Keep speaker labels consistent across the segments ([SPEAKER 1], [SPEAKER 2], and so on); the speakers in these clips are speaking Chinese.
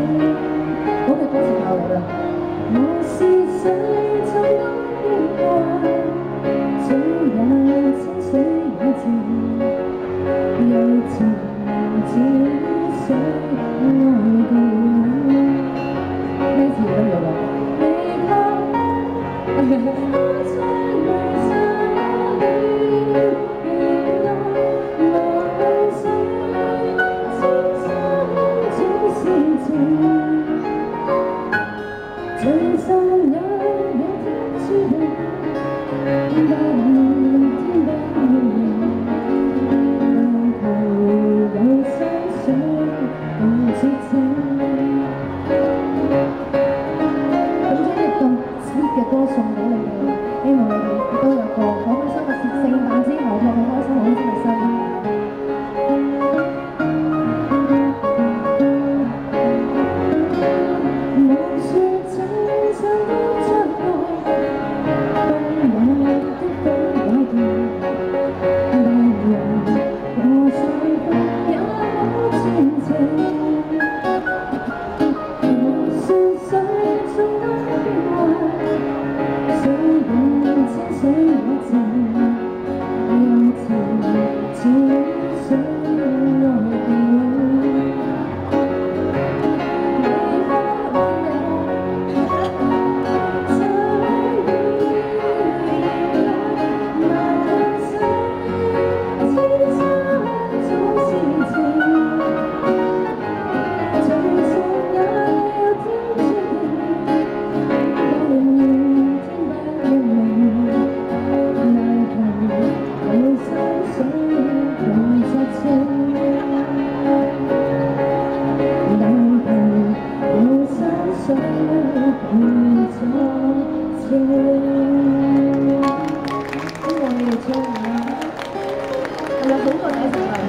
[SPEAKER 1] 我哋多谢教委啦。我是水中月，水也清水也柔情似水，爱过。内心。 음. 이거 최고야. 원래 동전 해서 가요.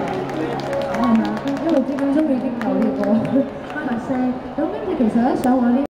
[SPEAKER 1] 아,因為知本身已經有呢個開麥聲，咁跟住其實咧上我呢。